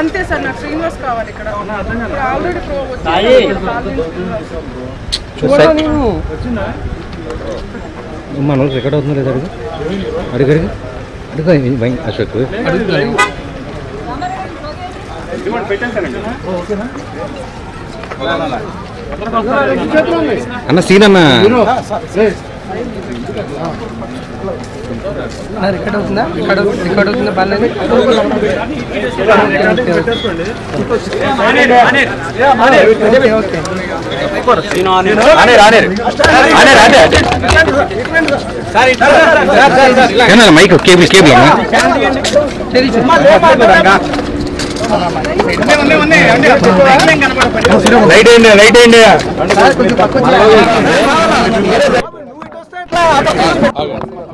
అంతే సార్ నాకు శ్రీనివాస్ కావాలి ఇక్కడ. ఆల్రెడీ మన రికార్డ్ అవుతుంది లేదా అడుగు? అడుగు అడుగు. అడుగు భయం అశోక్. అన్న సీన్ అన్న. రికార్డ్ అవుతుందా? రికార్డ్ రికార్డ్ అవుతుందా బాగాలేదు మైక్ కేబుల్ కేబుల్ అన్న రైట్ అయింది Claro,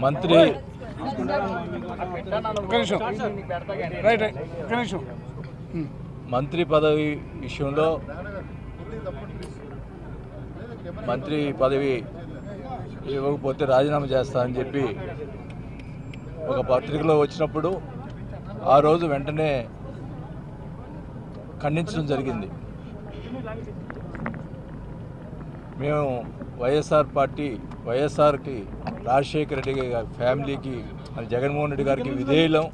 మంత్రి. మంత్రి పదవి విషయంలో మంత్రి పదవి ఇవ్వకపోతే రాజీనామా చేస్తానని చెప్పి ఒక పత్రికలో వచ్చినప్పుడు ఆ రోజు వెంటనే ఖండించడం జరిగింది. మేము వైఎస్ఆర్ పార్టీ వైఎస్ఆర్కి రాజశేఖర రెడ్డి గారి ఫ్యామిలీకి జగన్మోహన్ రెడ్డి గారికి విధేయులం.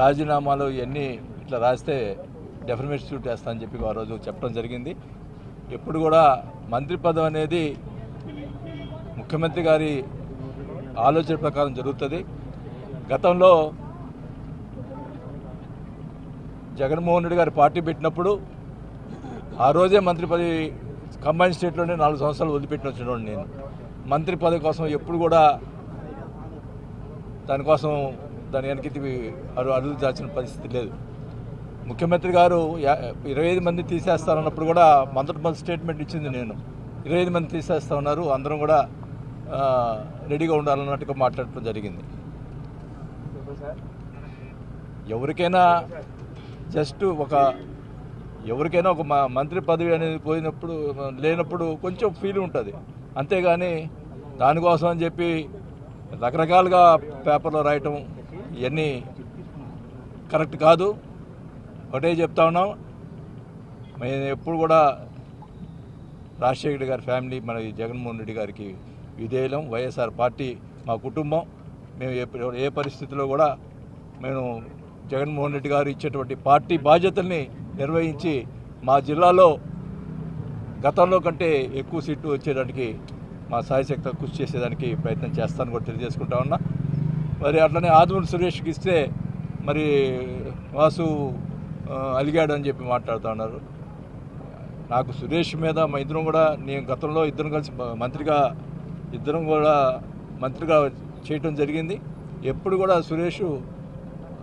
రాజీనామాలు ఇవన్నీ ఇట్లా రాస్తే డెఫర్మేషన్ షూట్ వేస్తా అని చెప్పి ఆ రోజు చెప్పడం జరిగింది. ఎప్పుడు కూడా మంత్రి పదం అనేది ముఖ్యమంత్రి గారి ఆలోచన ప్రకారం జరుగుతుంది. గతంలో జగన్మోహన్ రెడ్డి గారు పార్టీ పెట్టినప్పుడు ఆ రోజే మంత్రి పదవి కంబైన్ స్టేట్లోనే నాలుగు సంవత్సరాలు వదిలిపెట్టిన వచ్చినోడు నేను. మంత్రి పదవి కోసం ఎప్పుడు కూడా దానికోసం దాని వెనక్కి అరు అడుగు దాచిన పరిస్థితి లేదు. ముఖ్యమంత్రి గారు ఇరవై ఐదు మంది తీసేస్తారన్నప్పుడు కూడా మొదటి మొదటి స్టేట్మెంట్ ఇచ్చింది నేను. ఇరవై ఐదు మంది తీసేస్తా ఉన్నారు అందరం కూడా రెడీగా ఉండాలన్నట్టుగా మాట్లాడటం జరిగింది. ఎవరికైనా జస్ట్ ఒక ఎవరికైనా ఒక మ- మంత్రి పదవి అనేది పోయినప్పుడు లేనప్పుడు కొంచెం ఫీల్ ఉంటుంది. అంతేగాని దానికోసం అని చెప్పి రకరకాలుగా పేపర్లో రాయటం ఇవన్నీ కరెక్ట్ కాదు. ఒకటే చెప్తా ఉన్నాం. మేము ఎప్పుడు కూడా రాజశేఖర గారి ఫ్యామిలీ మన జగన్మోహన్ రెడ్డి గారికి విధేయులం. వైఎస్ఆర్ పార్టీ మా కుటుంబం. మేము ఏ పరిస్థితిలో కూడా మేము జగన్మోహన్ రెడ్డి గారు ఇచ్చేటువంటి పార్టీ బాధ్యతల్ని నిర్వహించి మా జిల్లాలో గతంలో కంటే ఎక్కువ సీట్లు వచ్చేదానికి మా సాయశక్తి కృషి చేసేదానికి ప్రయత్నం చేస్తాను కూడా తెలియజేసుకుంటా ఉన్నా. మరి అట్లనే ఆదిమూరి సురేష్కి ఇస్తే మరి వాసు అలిగాడు అని చెప్పి మాట్లాడుతూ ఉన్నారు. నాకు సురేష్ మీద మా ఇద్దరం కూడా నేను గతంలో ఇద్దరం కలిసి మంత్రిగా ఇద్దరం కూడా మంత్రిగా చేయటం జరిగింది. ఎప్పుడు కూడా సురేష్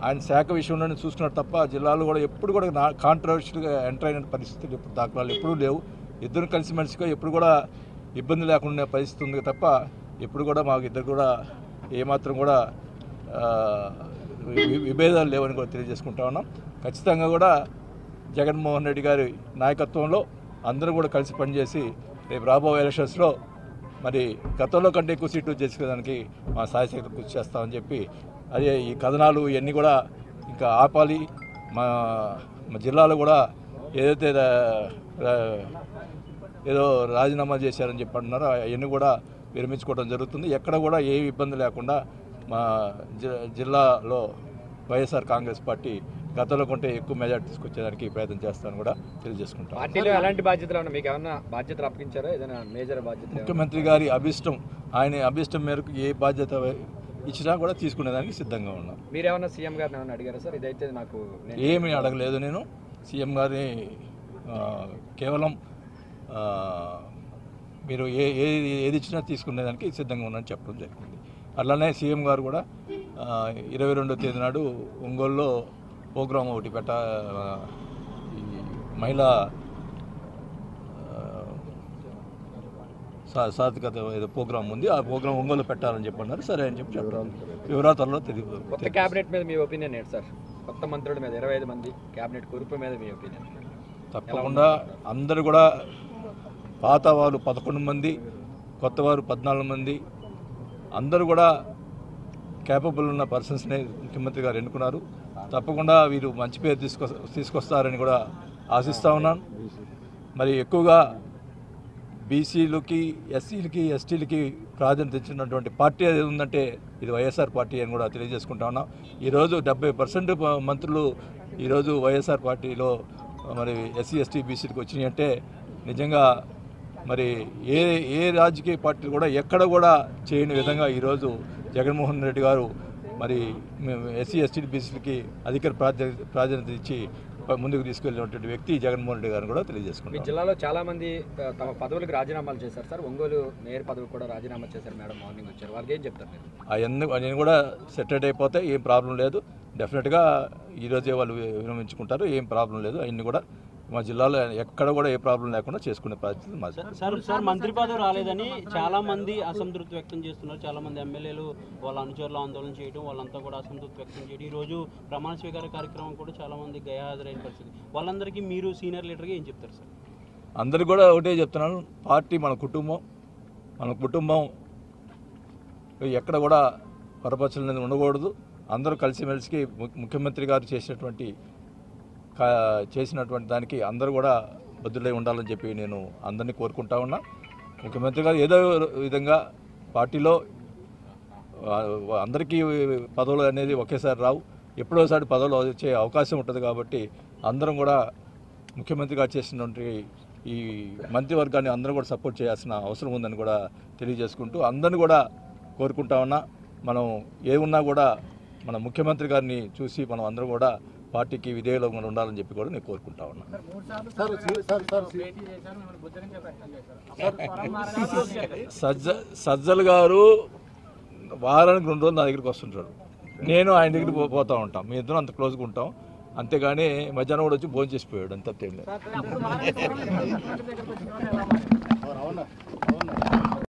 ఆయన శాఖ విషయంలోనే చూసుకున్నారు తప్ప జిల్లాలో కూడా ఎప్పుడు కూడా నా కాంట్రవర్షియల్గా ఎంటర్ అయిన పరిస్థితులు ఎప్పుడు దాఖలాలు ఎప్పుడూ లేవు. ఇద్దరు కలిసి మనిషిగా ఎప్పుడు కూడా ఇబ్బంది లేకుండా పరిస్థితి ఉంది తప్ప ఎప్పుడు కూడా మాకు ఇద్దరు కూడా ఏమాత్రం కూడా విభేదాలు లేవని కూడా తెలియజేసుకుంటా ఉన్నాం. ఖచ్చితంగా కూడా జగన్మోహన్ రెడ్డి గారి నాయకత్వంలో అందరూ కూడా కలిసి పనిచేసి రేపు రాబోయే ఎలక్షన్స్లో మరి గతంలో కంటే ఎక్కువ సీట్లు చేసుకోవడానికి మా సాయశక్తి కృషి చేస్తామని చెప్పి అదే ఈ కథనాలు ఇవన్నీ కూడా ఇంకా ఆపాలి. మా మా జిల్లాలో కూడా ఏదైతే ఏదో రాజీనామా చేశారని చెప్పి అంటున్నారు అవన్నీ కూడా విరమించుకోవడం జరుగుతుంది. ఎక్కడ కూడా ఏ ఇబ్బంది లేకుండా మా జి- జిల్లాలో వైఎస్ఆర్ కాంగ్రెస్ పార్టీ గతంలో కంటే ఎక్కువ మెజార్టీ తీసుకొచ్చేదానికి ప్రయత్నం చేస్తాను కూడా తెలియజేసుకుంటాం. పార్టీలో ఎలాంటి బాధ్యతలు మీకు బాధ్యతలు అప్పగించారా? ఏదైనా మేజర్ బాధ్యత ముఖ్యమంత్రి గారి అభిష్టం ఆయన అభిష్టం మేరకు ఏ బాధ్యత ఇచ్చినా కూడా తీసుకునేదానికి సిద్ధంగా ఉన్నాం. మీరేమన్నా సీఎం గారిని ఏమన్నా అడిగారా సార్? ఇదైతే నాకు ఏమీ అడగలేదు నేను. సీఎం గారిని కేవలం మీరు ఏ ఏది ఏది ఇచ్చినా తీసుకునేదానికి సిద్ధంగా ఉన్నానని చెప్పడం జరిగింది. అట్లానే సీఎం గారు కూడా ఇరవై రెండో తేదీ నాడు ఒంగోలులో ప్రోగ్రాం ఒకటి పెట్ట మహిళా ఆ, సా- సాధికత ఏదో ప్రోగ్రాం ఉంది. ఆ ప్రోగ్రాం ఒంగోలు పెట్టాలని చెప్పన్నారు. సరే అని చెప్పి చెప్పారు. వివరాలు త్వరలో తెలియదు. కొత్త క్యాబినెట్ మీద మీ ఒపీనియన్ ఏంటి సార్? కొత్త మంత్రుల మీద ఇరవై ఐదు మంది క్యాబినెట్ కురుపు మీద మీ ఒపీనియన్ తప్పకుండా అందరూ కూడా పాత వారు పదకొండు మంది కొత్త వారు పద్నాలుగు మంది అందరూ కూడా క్యాపబుల్ ఉన్న పర్సన్స్ని ముఖ్యమంత్రి గారు ఎన్నుకున్నారు. తప్పకుండా వీరు మంచి పేరు తీసుకొ తీసుకొస్తారని కూడా ఆశిస్తూ ఉన్నాను. మరి ఎక్కువగా బీసీలకి ఎస్సీలకి ఎస్టీలకి ప్రాధాన్యత ఇచ్చినటువంటి పార్టీ ఏది ఉందంటే ఇది వైఎస్ఆర్ పార్టీ అని కూడా తెలియజేసుకుంటా ఉన్నాం. ఈరోజు డెబ్బై పర్సెంట్ మంత్రులు ఈరోజు వైఎస్ఆర్ పార్టీలో మరి ఎస్సీ ఎస్టీ బీసీలకు వచ్చినాయి అంటే నిజంగా మరి ఏ ఏ రాజకీయ పార్టీలు కూడా ఎక్కడ కూడా చేయని విధంగా ఈరోజు జగన్మోహన్ రెడ్డి గారు మరి ఎస్సీ ఎస్టీ బీసీలకి అధిక ప్రాధాన్యత ప్రాధాన్యత ఇచ్చి ముందుకు తీసుకెళ్ళినటువంటి వ్యక్తి జగన్మోహన్ రెడ్డి గారిని కూడా మీ తెలియజేసుకుంటాం జిల్లాలో చాలా మంది తమ పదవులకు రాజీనామాలు చేశారు సార్. ఒంగోలు మేయర్ పదవి కూడా రాజీనామా చేశారు మేడం మార్నింగ్ వచ్చారు. వాళ్ళకి ఏం చెప్తారు మీరు? అవన్నీ అవన్నీ కూడా సెటరేట్ అయిపోతే ఏం ప్రాబ్లం లేదు. డెఫినెట్గా ఈరోజే వాళ్ళు విరమించుకుంటారు ఏం ప్రాబ్లం లేదు. అవన్నీ కూడా మా జిల్లాలో ఎక్కడ కూడా ఏ ప్రాబ్లం లేకుండా చేసుకునే పరిస్థితి మాది సార్ సార్ మంత్రి పదవి రాలేదని చాలా మంది అసంతృప్తి వ్యక్తం చేస్తున్నారు. చాలా మంది ఎమ్మెల్యేలు వాళ్ళ అనుచరులు ఆందోళన చేయడం వాళ్ళంతా కూడా అసంతృప్తి వ్యక్తం చేయడం ఈ రోజు ప్రమాణ స్వీకార కార్యక్రమం కూడా చాలా మంది గైహాజరైన పరిస్థితి. వాళ్ళందరికీ మీరు సీనియర్ లీడర్గా ఏం చెప్తారు సార్? అందరికి కూడా ఒకటే చెప్తున్నాను. పార్టీ మన కుటుంబం మన కుటుంబం ఎక్కడ కూడా పరపచలు అనేది ఉండకూడదు. అందరూ కలిసిమెలిసి ము- ముఖ్యమంత్రి గారు చేసినటువంటి చేసినటువంటి దానికి అందరూ కూడా బద్దులై ఉండాలని చెప్పి నేను అందరినీ కోరుకుంటా ఉన్నా. ముఖ్యమంత్రి గారు ఏదో విధంగా పార్టీలో అందరికీ పదవులు అనేది ఒకేసారి రావు. ఎప్పుడోసారి పదవులు వచ్చే అవకాశం ఉంటుంది కాబట్టి అందరం కూడా ముఖ్యమంత్రి గారు చేసినటువంటి ఈ మంత్రివర్గాన్ని అందరూ కూడా సపోర్ట్ చేయాల్సిన అవసరం ఉందని కూడా తెలియజేసుకుంటూ అందరిని కూడా కోరుకుంటా ఉన్నా. మనం ఏమున్నా కూడా మన ముఖ్యమంత్రి గారిని చూసి మనం అందరం కూడా పార్టీకి విధేయులు ఉండాలని చెప్పి కూడా నేను కోరుకుంటా ఉన్నా. సజ్జ సజ్జల్ గారు వారానికి రెండు రోజులు నా దగ్గరికి వస్తుంటాడు నేను ఆయన దగ్గరికి పో- పోతా ఉంటాం. మీ ఇద్దరం అంత క్లోజ్గా ఉంటాం. అంతేగాని మధ్యాహ్నం కూడా వచ్చి భోజనం చేసిపోయాడు అంత లేదు